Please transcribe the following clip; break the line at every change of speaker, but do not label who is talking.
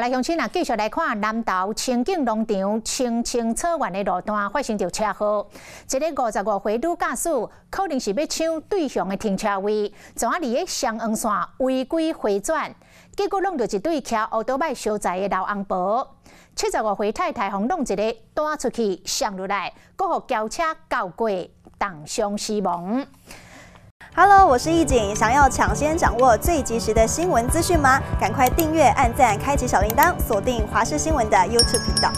来乡亲啊，继续来看南投清境农场青青草原的路段发生着车祸，一个五十五岁女驾驶可能是要抢对向的停车位，从啊伫个双黄线违规回转，结果弄到一对骑奥多麦小载的老翁婆。七十五岁太太互弄一个弹出去上落来，搁互轿车交过，当伤死亡。
Hello，我是易景，想要抢先掌握最及时的新闻资讯吗？赶快订阅、按赞、开启小铃铛，锁定华视新闻的 YouTube 频道。